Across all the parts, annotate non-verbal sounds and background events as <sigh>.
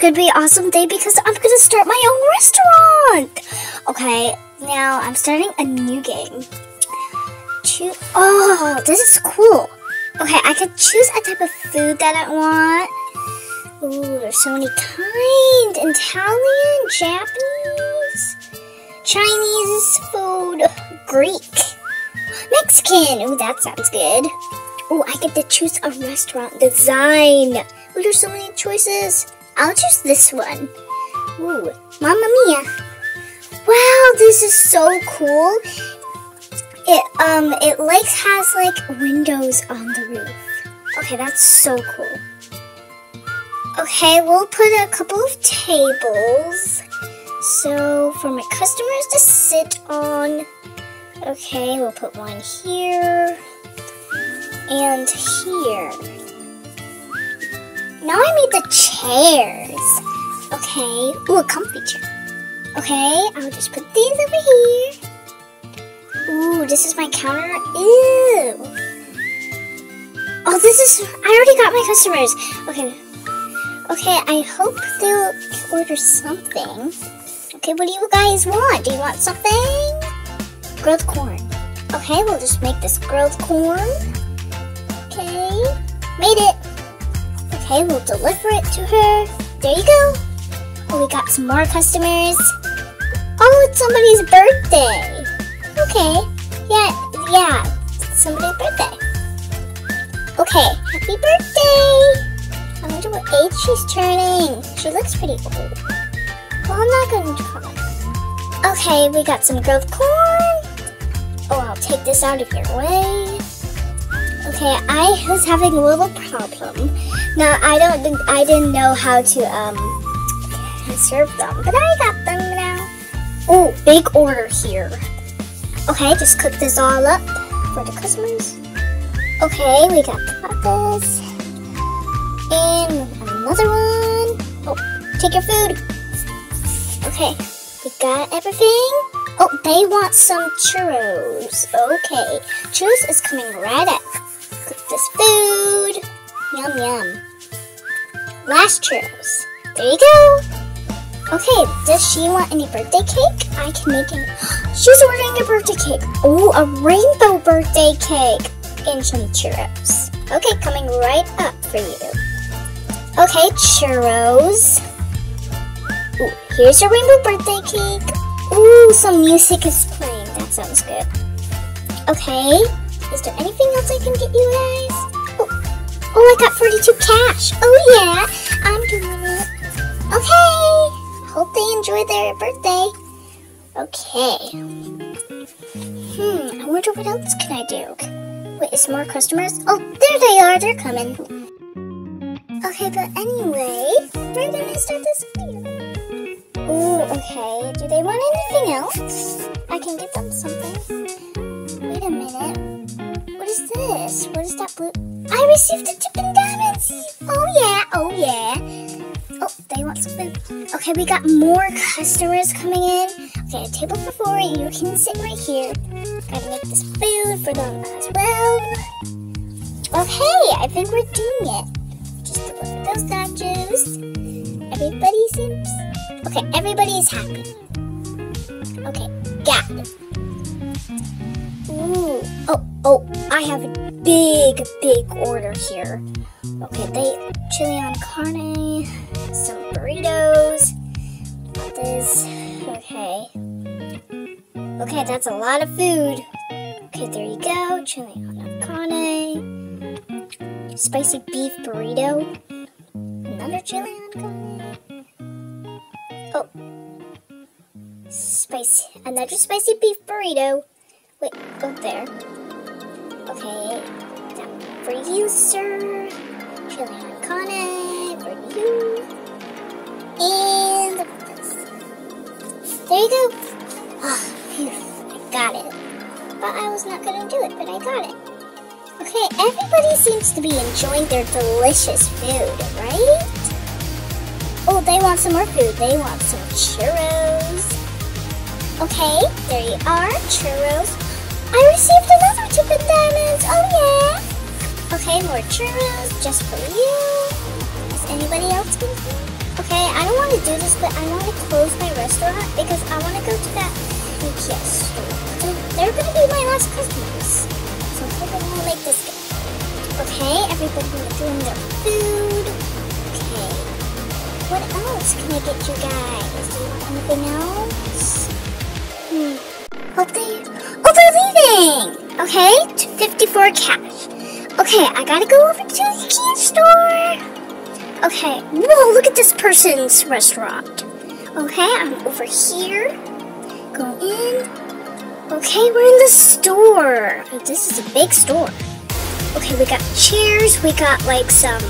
to be an awesome day because I'm to start my own restaurant. Okay, now I'm starting a new game. Choo oh, this is cool. Okay, I can choose a type of food that I want. Ooh, there's so many kinds. Italian, Japanese, Chinese food, Greek, Mexican. Ooh, that sounds good. Ooh, I get to choose a restaurant design. Ooh, there's so many choices. I'll choose this one. Ooh, Mamma Mia. Wow, this is so cool. It um it like has like windows on the roof. Okay, that's so cool. Okay, we'll put a couple of tables. So for my customers to sit on. Okay, we'll put one here and here. Now I made the chairs. Okay, ooh, a comfy chair. Okay, I'll just put these over here. Ooh, this is my counter. Ew. Oh, this is, I already got my customers. Okay, okay, I hope they'll order something. Okay, what do you guys want? Do you want something? Grilled corn. Okay, we'll just make this grilled corn. Okay, made it. Okay, we'll deliver it to her. There you go. Oh, we got some more customers. Oh, it's somebody's birthday. Okay, yeah, yeah, somebody's birthday. Okay, happy birthday. I wonder what age she's turning. She looks pretty old. Well, I'm not going to comment. Okay, we got some grilled corn. Oh, I'll take this out of your way. Okay, I was having a little problem. Now I don't I didn't know how to um serve them, but I got them now. Oh, big order here. Okay, just cook this all up for the customers. Okay, we got this. And another one. Oh, take your food. Okay, we got everything. Oh, they want some churros. Okay, churros is coming right up Cook this food. Yum, yum. Last churros. There you go. Okay, does she want any birthday cake? I can make it. <gasps> She's ordering a birthday cake. Oh, a rainbow birthday cake and some churros. Okay, coming right up for you. Okay, churros. Ooh, here's your rainbow birthday cake. Ooh, some music is playing. That sounds good. Okay, is there anything else I can get you guys? Oh, I got 42 cash. Oh yeah, I'm doing it. Okay, hope they enjoy their birthday. Okay. Hmm, I wonder what else can I do? Wait, is more customers? Oh, there they are, they're coming. Okay, but anyway, we're gonna start this video. Ooh, okay. Do they want anything else? I can get them something. Wait a minute What is this? What is that blue? Received a Dippin' Diamonds! Oh yeah, oh yeah. Oh, they want something. Okay, we got more customers coming in. Okay, a table for four. You can sit right here. Gotta make this food for them as well. Okay, I think we're doing it. Just deliver those nachos. Everybody seems... Okay, Everybody is happy. Okay, got it. Ooh. Oh, oh, I have a big, big order here. Okay, they chili con carne, some burritos. This, okay. Okay, that's a lot of food. Okay, there you go. Chili con carne. Spicy beef burrito. Another chili con carne. Oh. Spicy, another spicy beef burrito. Wait, go there. Okay, for you, sir. Chili con for you. And there you go. Oh, phew, I got it. But I was not gonna do it, but I got it. Okay, everybody seems to be enjoying their delicious food, right? Oh, they want some more food. They want some churros. Okay, there you are, churros. I received another Dippin' churros just for you. Is anybody else going Okay, I don't want to do this, but I want to close my restaurant because I want to go to that IKEA store. So they're going to be my last customers. So I'm going to make this good. Okay, everybody's doing their food. Okay. What else can I get you guys? Do you want anything else? Hmm. Hope they... Oh, they're leaving! Okay, 54 cash. Okay, I gotta go over to the IKEA store. Okay, whoa, look at this person's restaurant. Okay, I'm over here. Go in. Okay, we're in the store. This is a big store. Okay, we got chairs, we got like some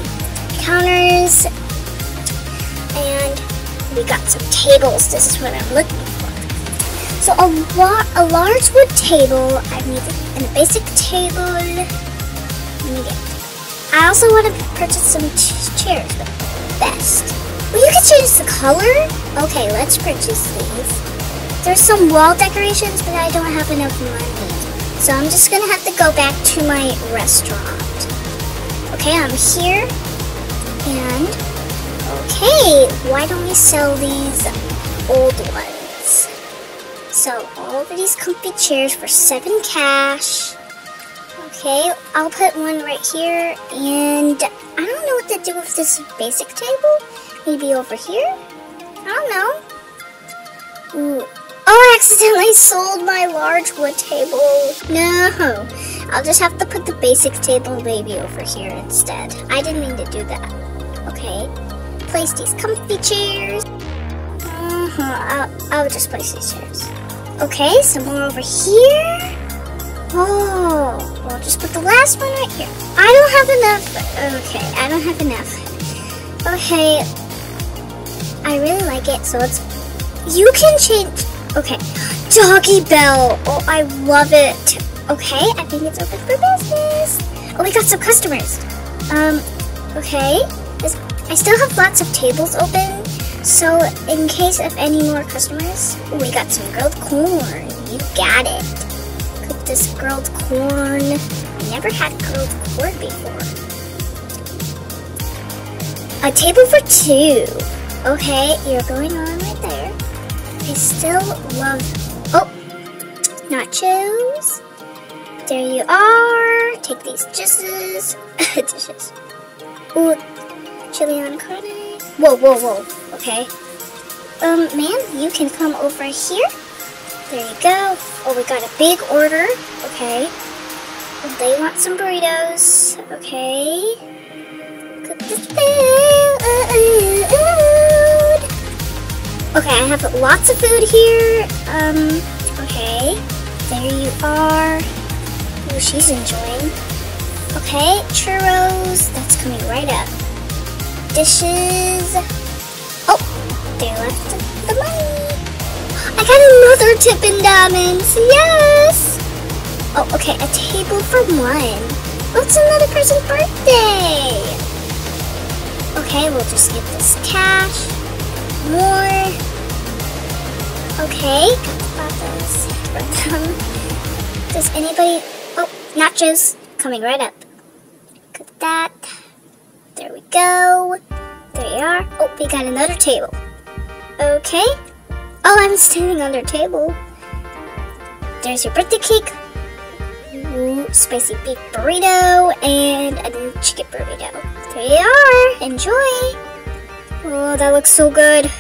counters, and we got some tables. This is what I'm looking for. So a, wa- a large wood table, I need a basic table. Let me get I also want to purchase some chairs, but best. Well, you can change the color? Okay, let's purchase these. There's some wall decorations, but I don't have enough money. So I'm just gonna have to go back to my restaurant. Okay, I'm here. And, okay, why don't we sell these old ones? So all of these comfy chairs for seven cash. Okay, I'll put one right here, and I don't know what to do with this basic table. Maybe over here? I don't know. Ooh. Oh, I accidentally <laughs> sold my large wood table. No, I'll just have to put the basic table maybe over here instead. I didn't mean to do that. Okay, place these comfy chairs. Uh -huh. I'll, I'll just place these chairs. Okay, some more over here. Oh, well, just put the last one right here. I don't have enough. Okay, I don't have enough. Okay, I really like it, so it's. You can change. Okay, Doggy Bell. Oh, I love it. Okay, I think it's open for business. Oh, we got some customers. Um, okay. This, I still have lots of tables open, so in case of any more customers, we got some grilled corn. You got it this grilled corn. I never had grilled corn before. A table for two. Okay, you're going on right there. I still love, oh, nachos. There you are. Take these dishes. <laughs> dishes. Ooh, chili con carne. Whoa, whoa, whoa. Okay. Um, ma'am, you can come over here. There you go. Oh, we got a big order. Okay. They want some burritos. Okay. Okay, I have lots of food here. Um, okay. There you are. Oh, she's enjoying. Okay, churros. That's coming right up. Dishes. Oh, they left. I got another tip in diamonds. Yes. Oh, okay. A table for one. What's another person's birthday? Okay, we'll just get this cash. More. Okay, <laughs> Does anybody... Oh, nachos. Coming right up. Got that. There we go. There you are. Oh, we got another table. Okay, Oh, I'm standing on their table. There's your birthday cake. Mm, spicy beef burrito and a chicken burrito. There you are. Enjoy. Oh, that looks so good.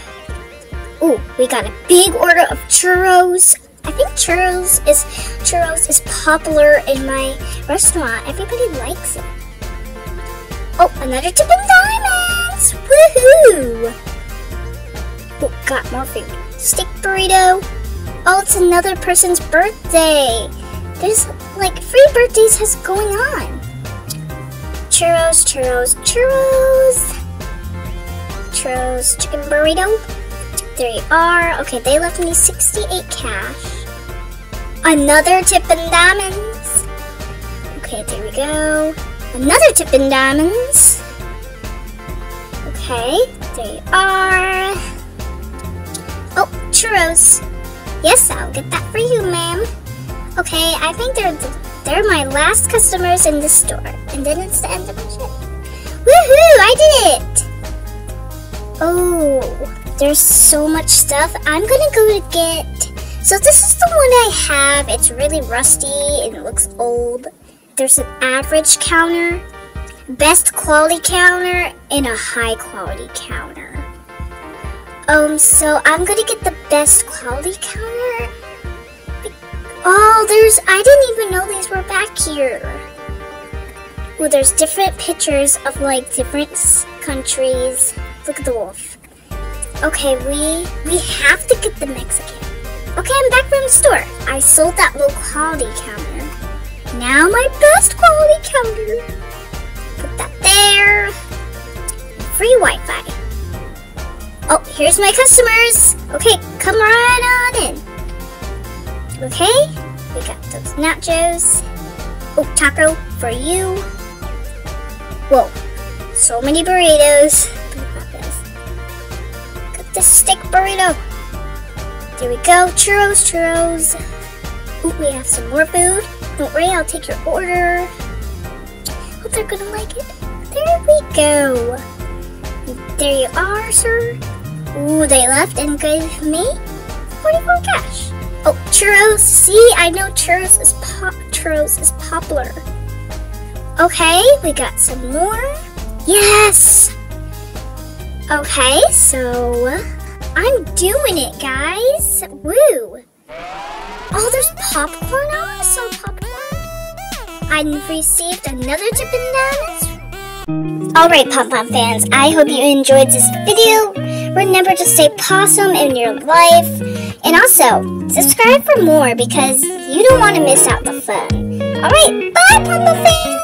Ooh, we got a big order of churros. I think churros is churros is popular in my restaurant. Everybody likes it. Oh, another tip in diamonds! Woohoo! Oh, got more food stick burrito. Oh, it's another person's birthday. There's like free birthdays has going on. Churros, churros, churros. Churros chicken burrito. There you are. Okay, they left me 68 cash. Another tip in diamonds. Okay, there we go. Another tip in diamonds. Okay, there you are Oh, churros. Yes, I'll get that for you, ma'am. Okay, I think they're they're my last customers in the store, and then it's the end of my shift. Woohoo! I did it! Oh, there's so much stuff. I'm gonna go to get. So this is the one I have. It's really rusty and it looks old. There's an average counter, best quality counter, and a high quality counter. Um, so I'm gonna get the best quality counter. Oh, there's, I didn't even know these were back here. Well, there's different pictures of like different countries. Look at the wolf. Okay, we, we have to get the Mexican. Okay, I'm back from the store. I sold that low quality counter. Now my best quality counter. Put that there. Free Wi-Fi. Here's my customers. Okay, come right on in. Okay, we got those nachos. Oh, taco for you. Whoa, so many burritos. Got this stick burrito. There we go, churros, churros. Ooh, we have some more food. Don't worry, I'll take your order. Hope they're gonna like it. There we go. There you are, sir. Ooh, they left and gave me 44 cash. Oh, churros. See, I know churros is pop. Churros is popular. Okay, we got some more. Yes. Okay, so I'm doing it, guys. Woo. Oh, there's popcorn. Awesome popcorn. I received another Dippin' Donuts. Alright, Pom Pom fans, I hope you enjoyed this video. Remember to stay Pawsome in your life. And also, subscribe for more because you don't want to miss out the fun. Alright, bye, Pom-pom fans!